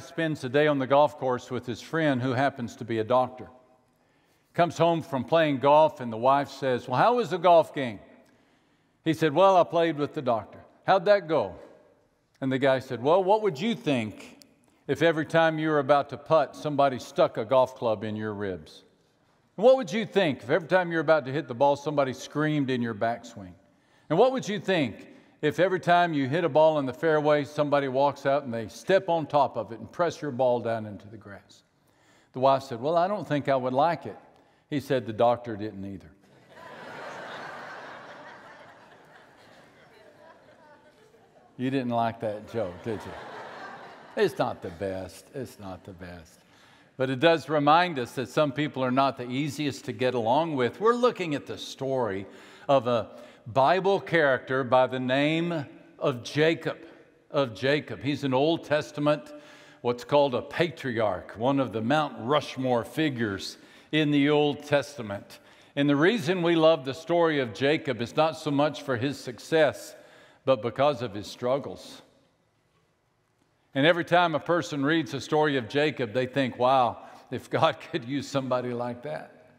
spends the day on the golf course with his friend who happens to be a doctor. Comes home from playing golf, and the wife says, Well, how was the golf game? He said, Well, I played with the doctor. How'd that go? And the guy said, Well, what would you think if every time you were about to putt, somebody stuck a golf club in your ribs? And what would you think if every time you're about to hit the ball, somebody screamed in your backswing? And what would you think if every time you hit a ball in the fairway, somebody walks out and they step on top of it and press your ball down into the grass? The wife said, Well, I don't think I would like it. He said, The doctor didn't either. you didn't like that joke, did you? It's not the best. It's not the best. But it does remind us that some people are not the easiest to get along with. We're looking at the story of a Bible character by the name of Jacob. Of Jacob. He's an Old Testament, what's called a patriarch, one of the Mount Rushmore figures in the Old Testament. And the reason we love the story of Jacob is not so much for his success, but because of his struggles. And every time a person reads the story of Jacob, they think, wow, if God could use somebody like that,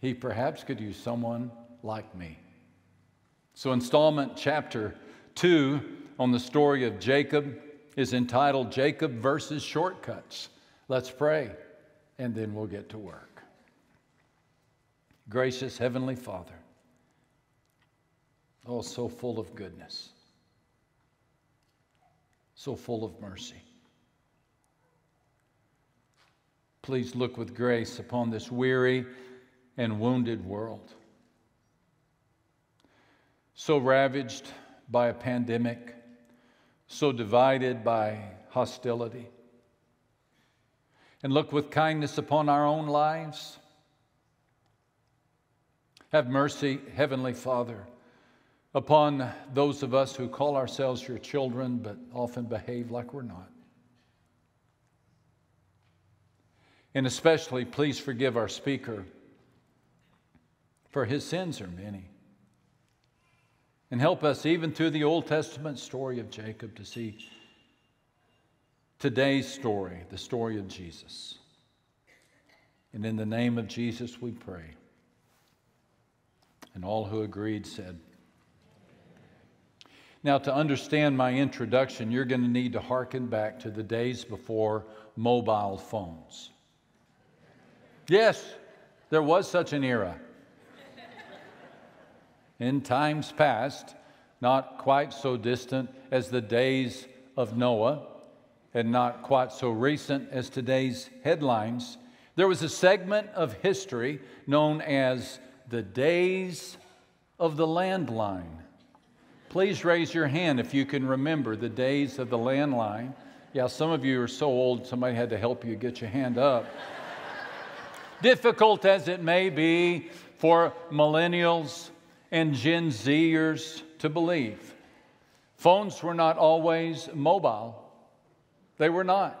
he perhaps could use someone like me. So, installment chapter two on the story of Jacob is entitled Jacob versus Shortcuts. Let's pray, and then we'll get to work. Gracious Heavenly Father, oh, so full of goodness, so full of mercy. Please look with grace upon this weary and wounded world so ravaged by a pandemic, so divided by hostility. And look with kindness upon our own lives. Have mercy, Heavenly Father, upon those of us who call ourselves your children but often behave like we're not. And especially, please forgive our speaker, for his sins are many. And help us, even through the Old Testament story of Jacob, to see today's story, the story of Jesus. And in the name of Jesus, we pray. And all who agreed said, now, to understand my introduction, you're going to need to hearken back to the days before mobile phones. Yes, there was such an era in times past, not quite so distant as the days of Noah, and not quite so recent as today's headlines, there was a segment of history known as the days of the landline. Please raise your hand if you can remember the days of the landline. Yeah, some of you are so old, somebody had to help you get your hand up. Difficult as it may be for millennials and Gen Zers to believe. Phones were not always mobile, they were not.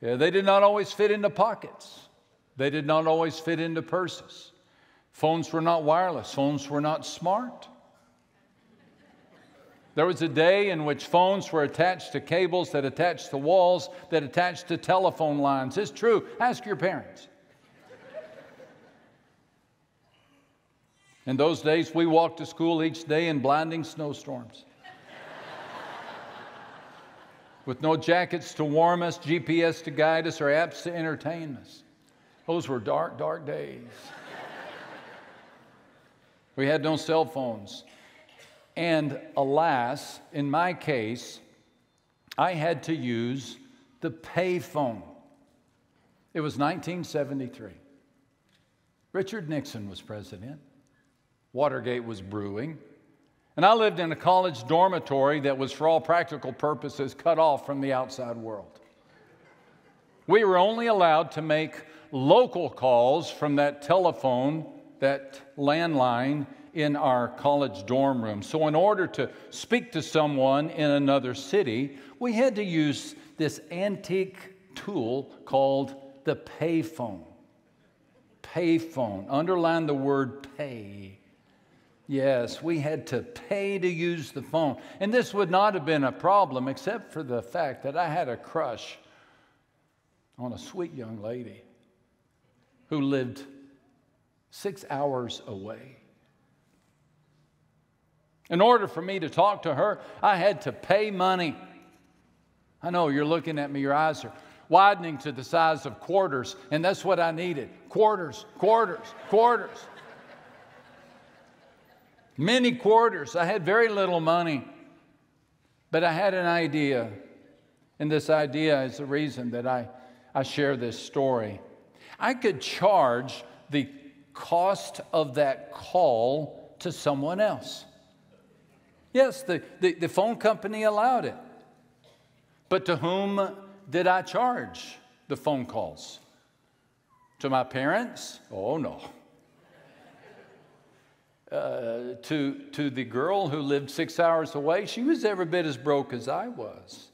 They did not always fit into pockets, they did not always fit into purses. Phones were not wireless, phones were not smart. There was a day in which phones were attached to cables that attached to walls, that attached to telephone lines. It's true. Ask your parents. In those days, we walked to school each day in blinding snowstorms. With no jackets to warm us, GPS to guide us, or apps to entertain us. Those were dark, dark days. we had no cell phones. And alas, in my case, I had to use the payphone. It was 1973. Richard Nixon was president. Watergate was brewing. And I lived in a college dormitory that was, for all practical purposes, cut off from the outside world. We were only allowed to make local calls from that telephone, that landline in our college dorm room. So, in order to speak to someone in another city, we had to use this antique tool called the payphone. Payphone. Underline the word pay. Yes, we had to pay to use the phone. And this would not have been a problem except for the fact that I had a crush on a sweet young lady who lived six hours away. In order for me to talk to her, I had to pay money. I know you're looking at me, your eyes are widening to the size of quarters, and that's what I needed quarters, quarters, quarters. Many quarters. I had very little money, but I had an idea. And this idea is the reason that I, I share this story. I could charge the cost of that call to someone else. Yes, the, the, the phone company allowed it. But to whom did I charge the phone calls? To my parents? Oh, no. Uh, to, to the girl who lived six hours away, she was every bit as broke as I was.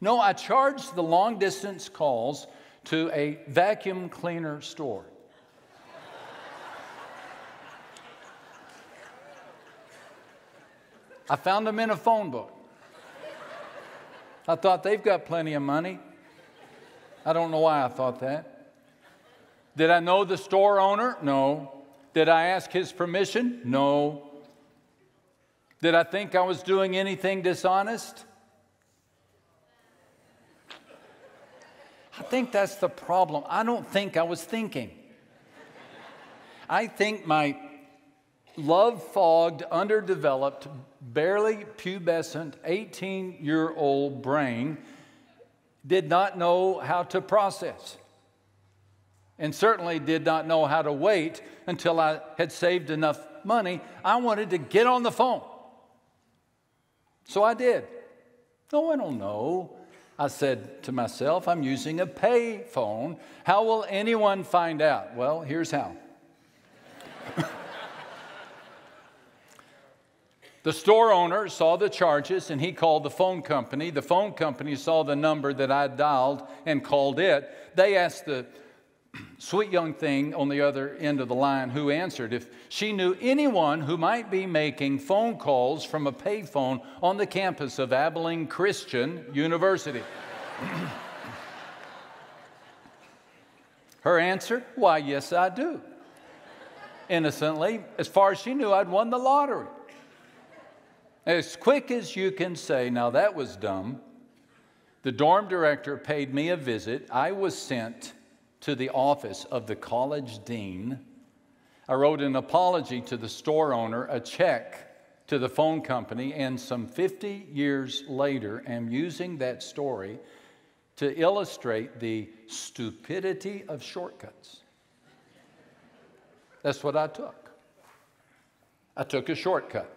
No, I charged the long distance calls to a vacuum cleaner store. I found them in a phone book. I thought they've got plenty of money. I don't know why I thought that. Did I know the store owner? No. Did I ask his permission? No. Did I think I was doing anything dishonest? I think that's the problem. I don't think I was thinking. I think my love fogged, underdeveloped, barely pubescent 18 year old brain did not know how to process and certainly did not know how to wait until I had saved enough money. I wanted to get on the phone. So I did. No, I don't know. I said to myself, I'm using a pay phone. How will anyone find out? Well, here's how. the store owner saw the charges and he called the phone company. The phone company saw the number that I dialed and called it. They asked the sweet young thing on the other end of the line who answered if she knew anyone who might be making phone calls from a payphone on the campus of Abilene Christian University. Her answer, Why, yes, I do. Innocently, as far as she knew, I'd won the lottery. As quick as you can say, now that was dumb, the dorm director paid me a visit. I was sent to the office of the college dean. I wrote an apology to the store owner, a check to the phone company, and some 50 years later am using that story to illustrate the stupidity of shortcuts. That's what I took. I took a shortcut.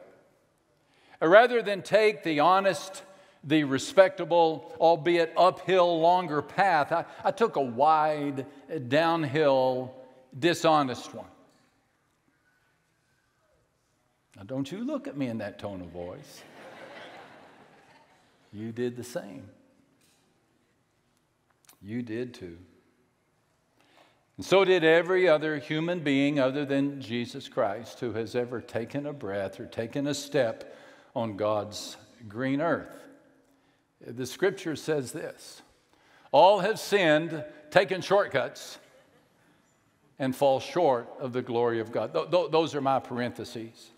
Rather than take the honest, the respectable, albeit uphill, longer path, I, I took a wide, downhill, dishonest one. Now, don't you look at me in that tone of voice. you did the same. You did too. And so did every other human being other than Jesus Christ who has ever taken a breath or taken a step on God's green earth. The scripture says this All have sinned, taken shortcuts, and fall short of the glory of God. Th- th- those are my parentheses.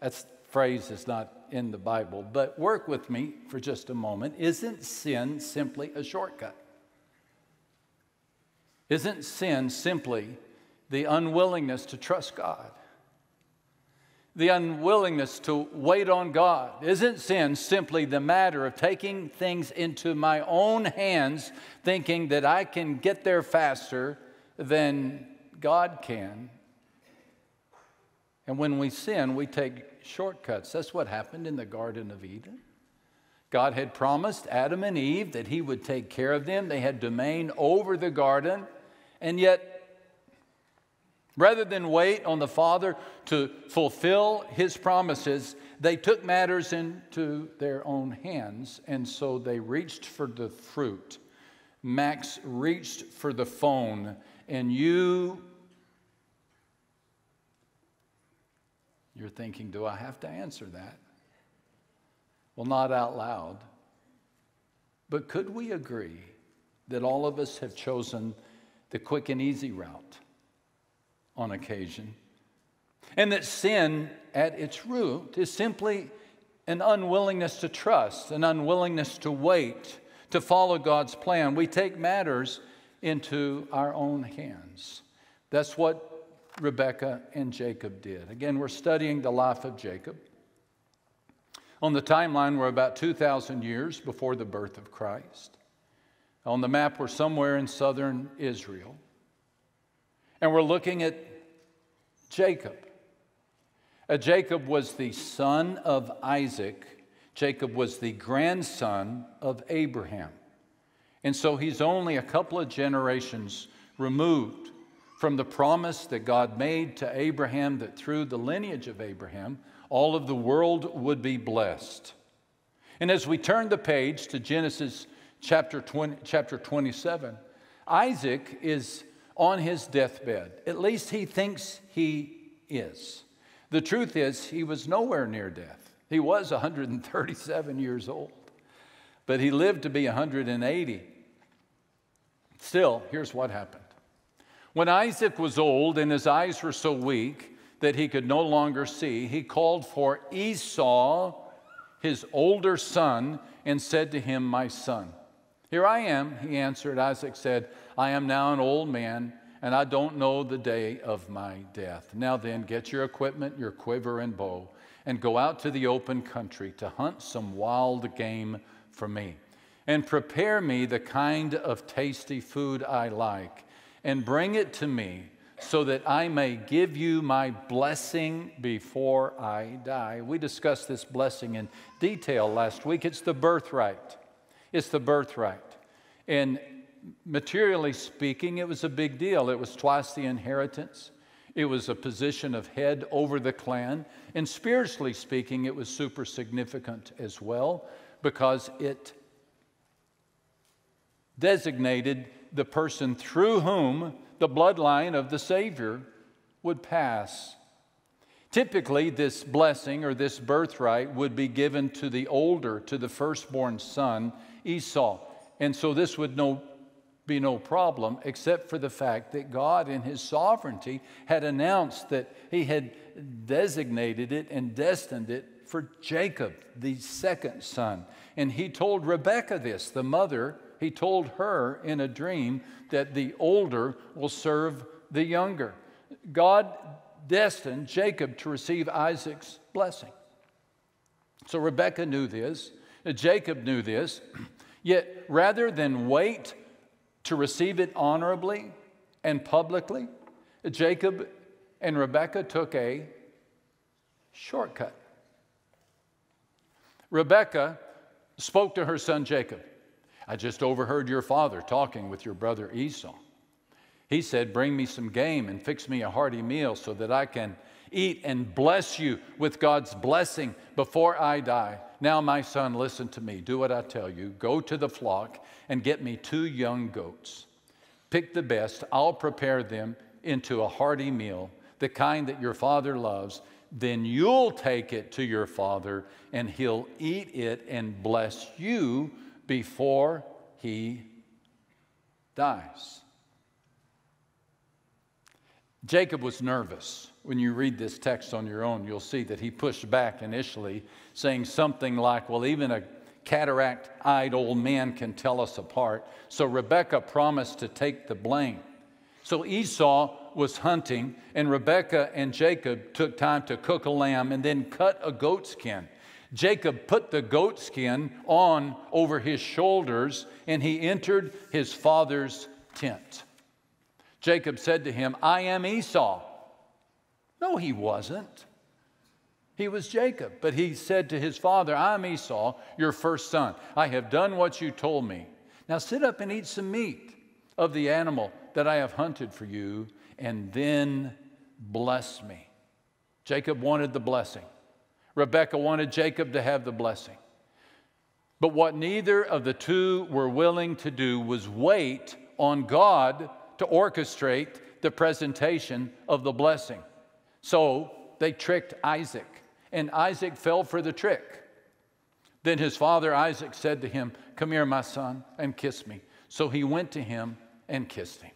That phrase is not in the Bible, but work with me for just a moment. Isn't sin simply a shortcut? Isn't sin simply the unwillingness to trust God? The unwillingness to wait on God? Isn't sin simply the matter of taking things into my own hands, thinking that I can get there faster than God can? And when we sin, we take shortcuts. That's what happened in the Garden of Eden. God had promised Adam and Eve that He would take care of them, they had domain over the garden, and yet Rather than wait on the Father to fulfill his promises, they took matters into their own hands, and so they reached for the fruit. Max reached for the phone, and you You're thinking, do I have to answer that? Well, not out loud. But could we agree that all of us have chosen the quick and easy route on occasion? And that sin at its root is simply an unwillingness to trust, an unwillingness to wait, to follow God's plan. We take matters into our own hands. That's what Rebecca and Jacob did. Again, we're studying the life of Jacob. On the timeline, we're about 2,000 years before the birth of Christ. On the map, we're somewhere in southern Israel. And we're looking at Jacob. Uh, Jacob was the son of Isaac. Jacob was the grandson of Abraham. And so he's only a couple of generations removed from the promise that God made to Abraham that through the lineage of Abraham, all of the world would be blessed. And as we turn the page to Genesis chapter, 20, chapter 27, Isaac is on his deathbed. At least he thinks he is. The truth is, he was nowhere near death. He was 137 years old, but he lived to be 180. Still, here's what happened. When Isaac was old and his eyes were so weak that he could no longer see, he called for Esau, his older son, and said to him, My son. Here I am, he answered. Isaac said, I am now an old man, and I don't know the day of my death. Now then, get your equipment, your quiver and bow, and go out to the open country to hunt some wild game for me. And prepare me the kind of tasty food I like and bring it to me so that I may give you my blessing before I die. We discussed this blessing in detail last week. It's the birthright. It's the birthright. And materially speaking, it was a big deal. It was twice the inheritance, it was a position of head over the clan. And spiritually speaking, it was super significant as well because it designated the person through whom the bloodline of the Savior would pass. Typically, this blessing or this birthright would be given to the older, to the firstborn son, Esau. And so this would no, be no problem, except for the fact that God, in His sovereignty, had announced that He had designated it and destined it for Jacob, the second son. And He told Rebekah this, the mother he told her in a dream that the older will serve the younger. God destined Jacob to receive Isaac's blessing. So Rebekah knew this, Jacob knew this, yet rather than wait to receive it honorably and publicly, Jacob and Rebekah took a shortcut. Rebekah spoke to her son Jacob. I just overheard your father talking with your brother Esau. He said, Bring me some game and fix me a hearty meal so that I can eat and bless you with God's blessing before I die. Now, my son, listen to me. Do what I tell you. Go to the flock and get me two young goats. Pick the best. I'll prepare them into a hearty meal, the kind that your father loves. Then you'll take it to your father, and he'll eat it and bless you before he dies. Jacob was nervous. When you read this text on your own, you'll see that he pushed back initially, saying something like, Well, even a cataract eyed old man can tell us apart. So Rebekah promised to take the blame. So Esau was hunting, and Rebekah and Jacob took time to cook a lamb and then cut a goat skin. Jacob put the goat skin on over his shoulders and he entered his father's tent. Jacob said to him, I am Esau. No, he wasn't. He was Jacob, but he said to his father, I'm Esau, your first son. I have done what you told me. Now sit up and eat some meat of the animal that I have hunted for you, and then bless me. Jacob wanted the blessing. Rebekah wanted Jacob to have the blessing. But what neither of the two were willing to do was wait on God to orchestrate the presentation of the blessing. So they tricked Isaac, and Isaac fell for the trick. Then his father Isaac said to him, Come here, my son, and kiss me. So he went to him and kissed him.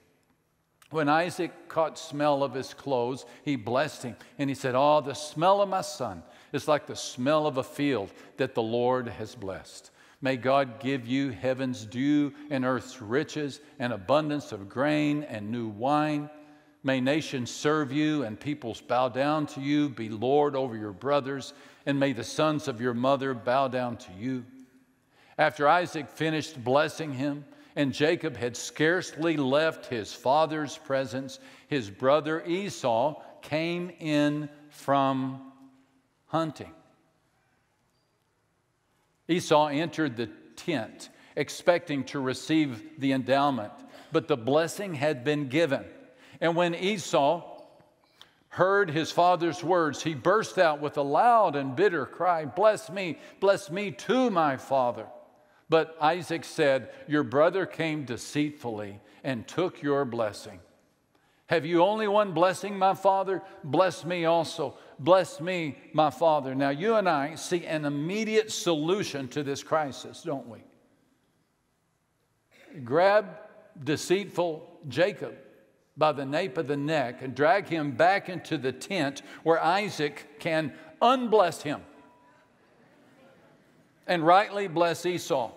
When Isaac caught smell of his clothes, he blessed him, and he said, Oh, the smell of my son is like the smell of a field that the Lord has blessed. May God give you heaven's dew and earth's riches and abundance of grain and new wine. May nations serve you and peoples bow down to you. Be Lord over your brothers, and may the sons of your mother bow down to you. After Isaac finished blessing him, and Jacob had scarcely left his father's presence, his brother Esau came in from hunting. Esau entered the tent expecting to receive the endowment, but the blessing had been given. And when Esau heard his father's words, he burst out with a loud and bitter cry Bless me, bless me too, my father. But Isaac said, Your brother came deceitfully and took your blessing. Have you only one blessing, my father? Bless me also. Bless me, my father. Now, you and I see an immediate solution to this crisis, don't we? Grab deceitful Jacob by the nape of the neck and drag him back into the tent where Isaac can unbless him and rightly bless Esau.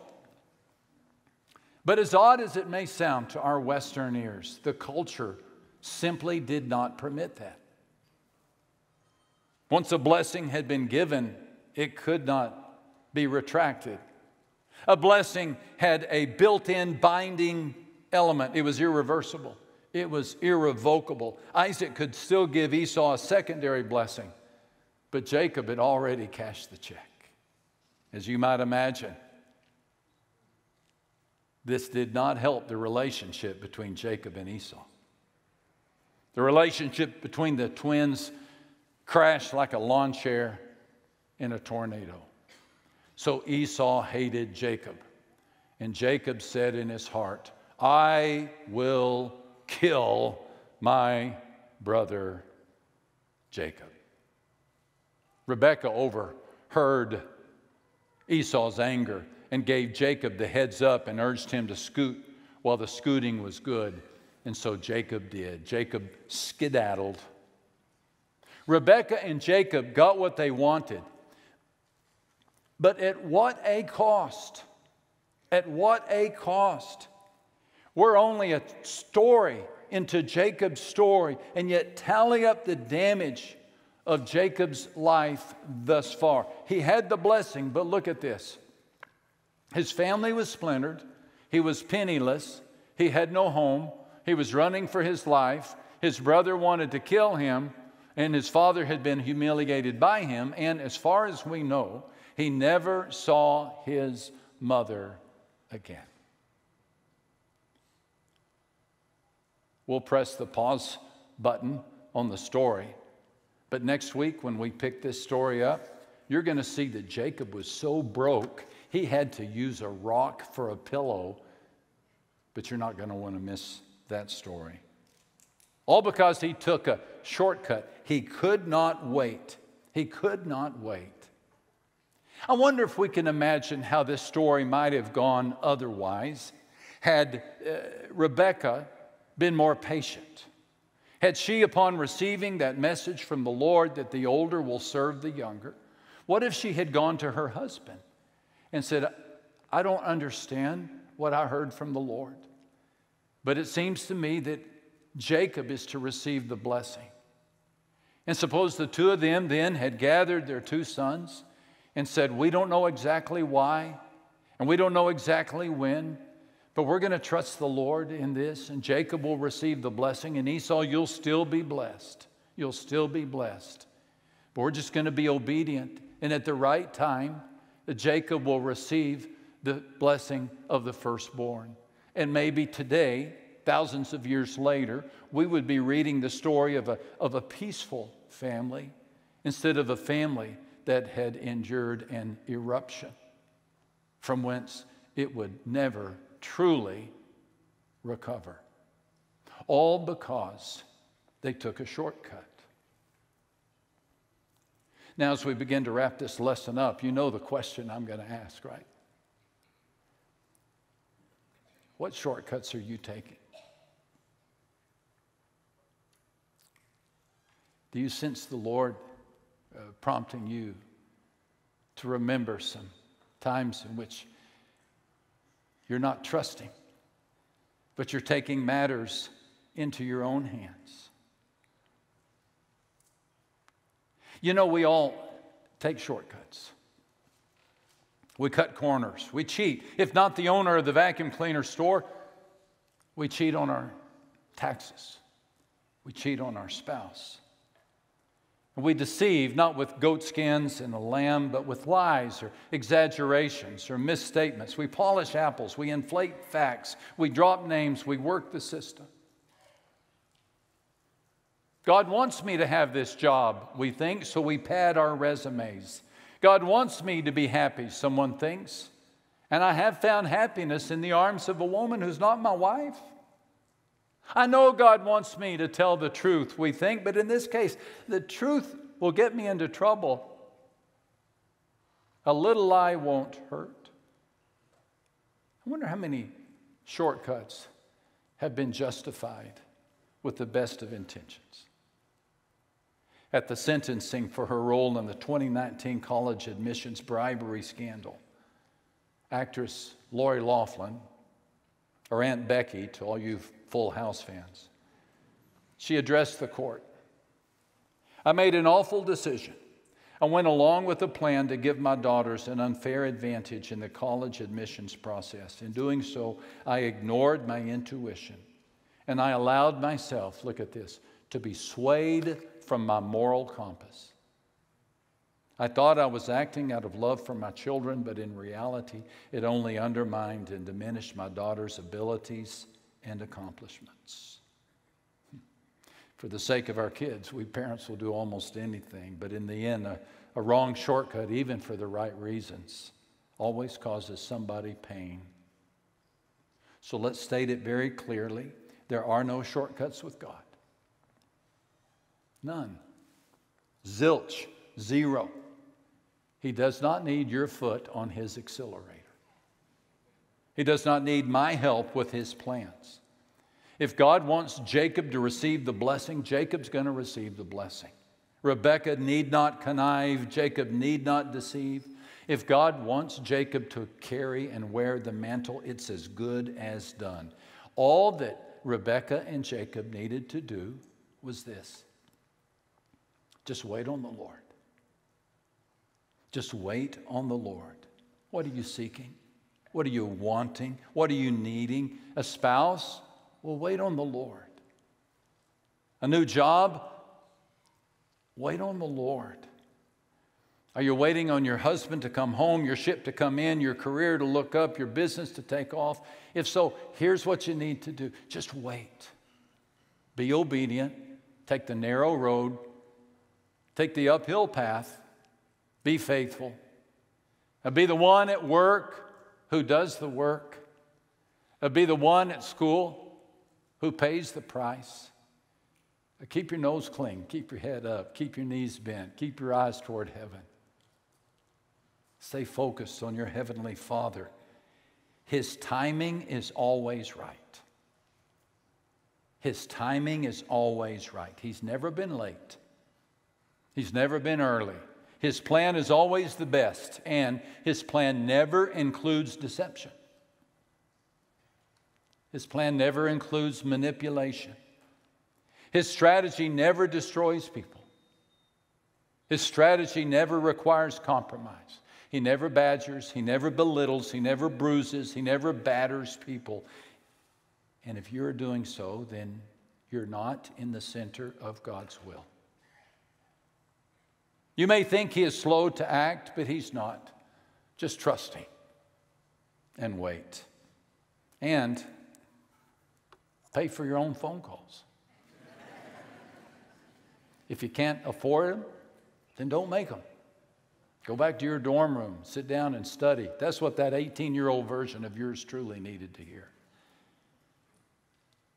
But as odd as it may sound to our Western ears, the culture simply did not permit that. Once a blessing had been given, it could not be retracted. A blessing had a built in binding element, it was irreversible, it was irrevocable. Isaac could still give Esau a secondary blessing, but Jacob had already cashed the check. As you might imagine, this did not help the relationship between Jacob and Esau. The relationship between the twins crashed like a lawn chair in a tornado. So Esau hated Jacob. And Jacob said in his heart, I will kill my brother Jacob. Rebekah overheard Esau's anger and gave Jacob the heads up and urged him to scoot while the scooting was good. And so Jacob did. Jacob skedaddled. Rebekah and Jacob got what they wanted. But at what a cost? At what a cost? We're only a story into Jacob's story, and yet tally up the damage of Jacob's life thus far. He had the blessing, but look at this. His family was splintered, he was penniless, he had no home, he was running for his life. His brother wanted to kill him, and his father had been humiliated by him. And as far as we know, he never saw his mother again. We'll press the pause button on the story but next week, when we pick this story up, you're going to see that Jacob was so broke, he had to use a rock for a pillow. But you're not going to want to miss that story. All because he took a shortcut. He could not wait. He could not wait. I wonder if we can imagine how this story might have gone otherwise had uh, Rebecca been more patient had she, upon receiving that message from the Lord that the older will serve the younger, what if she had gone to her husband and said, I don't understand what I heard from the Lord, but it seems to me that Jacob is to receive the blessing. And suppose the two of them then had gathered their two sons and said, We don't know exactly why, and we don't know exactly when, but we're going to trust the Lord in this, and Jacob will receive the blessing, and Esau, you'll still be blessed. You'll still be blessed. But we're just going to be obedient, and at the right time, Jacob will receive the blessing of the firstborn. And maybe today, thousands of years later, we would be reading the story of a, of a peaceful family instead of a family that had endured an eruption from whence it would never truly recover. All because they took a shortcut. Now, as we begin to wrap this lesson up, you know the question I'm going to ask, right? What shortcuts are you taking? Do you sense the Lord uh, prompting you to remember some times in which you're not trusting, but you're taking matters into your own hands? You know, we all take shortcuts. We cut corners. We cheat. If not the owner of the vacuum cleaner store, we cheat on our taxes. We cheat on our spouse. We deceive not with goat skins and a lamb, but with lies or exaggerations or misstatements. We polish apples. We inflate facts. We drop names. We work the system. God wants me to have this job, we think, so we pad our resumes. God wants me to be happy, someone thinks. And I have found happiness in the arms of a woman who's not my wife. I know God wants me to tell the truth, we think, but in this case, the truth will get me into trouble. A little lie won't hurt. I wonder how many shortcuts have been justified with the best of intentions at the sentencing for her role in the 2019 college admissions bribery scandal. Actress Lori Loughlin, or Aunt Becky to all you Full House fans, she addressed the court. I made an awful decision. I went along with a plan to give my daughters an unfair advantage in the college admissions process. In doing so, I ignored my intuition and I allowed myself, look at this, to be swayed from my moral compass. I thought I was acting out of love for my children, but in reality, it only undermined and diminished my daughter's abilities and accomplishments. For the sake of our kids, we parents will do almost anything, but in the end, a, a wrong shortcut, even for the right reasons, always causes somebody pain. So let's state it very clearly there are no shortcuts with God. None. Zilch, zero. He does not need your foot on his accelerator. He does not need my help with his plans. If God wants Jacob to receive the blessing, Jacob's going to receive the blessing. Rebekah need not connive, Jacob need not deceive. If God wants Jacob to carry and wear the mantle, it's as good as done. All that Rebekah and Jacob needed to do was this just wait on the Lord. Just wait on the Lord. What are you seeking? What are you wanting? What are you needing? A spouse? Well, wait on the Lord. A new job? Wait on the Lord. Are you waiting on your husband to come home, your ship to come in, your career to look up, your business to take off? If so, here's what you need to do just wait. Be obedient, take the narrow road, Take the uphill path. Be faithful. And be the one at work who does the work. And be the one at school who pays the price. Uh, keep your nose clean. Keep your head up. Keep your knees bent. Keep your eyes toward heaven. Stay focused on your Heavenly Father. His timing is always right. His timing is always right. He's never been late. He's never been early. His plan is always the best, and his plan never includes deception. His plan never includes manipulation. His strategy never destroys people. His strategy never requires compromise. He never badgers, he never belittles, he never bruises, he never batters people. And if you're doing so, then you're not in the center of God's will. You may think he is slow to act, but he's not. Just trust him and wait. And pay for your own phone calls. if you can't afford them, then don't make them. Go back to your dorm room, sit down and study. That's what that 18 year old version of yours truly needed to hear.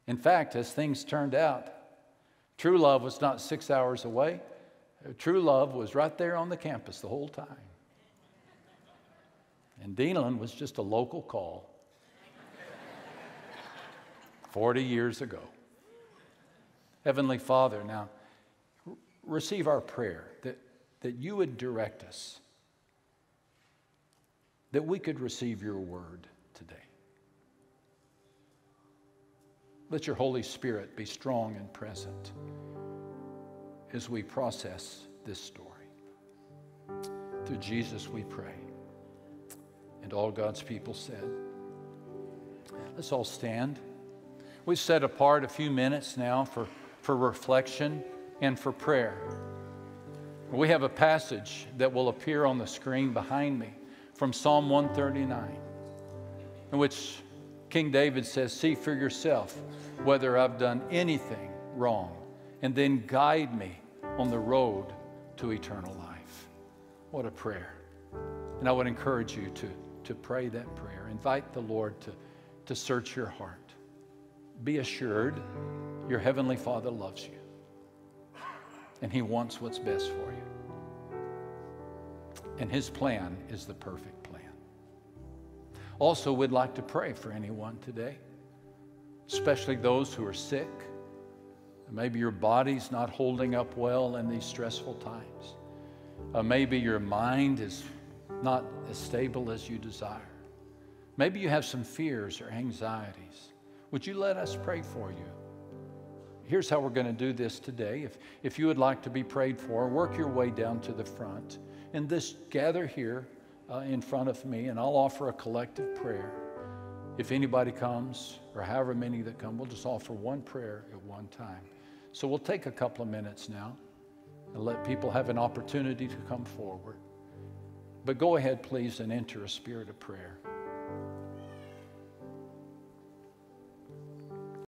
In fact, as things turned out, true love was not six hours away, True love was right there on the campus the whole time. And Denalyn was just a local call 40 years ago. Heavenly Father, now receive our prayer that, that you would direct us, that we could receive your word today. Let your Holy Spirit be strong and present as we process this story. Through Jesus we pray. And all God's people said, Let's all stand. We've set apart a few minutes now for, for reflection and for prayer. We have a passage that will appear on the screen behind me from Psalm 139, in which King David says, See for yourself whether I've done anything wrong, and then guide me on the road to eternal life. What a prayer. And I would encourage you to, to pray that prayer. Invite the Lord to, to search your heart. Be assured your Heavenly Father loves you, and He wants what's best for you. And His plan is the perfect plan. Also, we'd like to pray for anyone today, especially those who are sick Maybe your body's not holding up well in these stressful times. Uh, maybe your mind is not as stable as you desire. Maybe you have some fears or anxieties. Would you let us pray for you? Here's how we're going to do this today. If, if you would like to be prayed for, work your way down to the front and this gather here uh, in front of me, and I'll offer a collective prayer. If anybody comes, or however many that come, we'll just offer one prayer at one time. So we'll take a couple of minutes now and let people have an opportunity to come forward. But go ahead, please, and enter a spirit of prayer.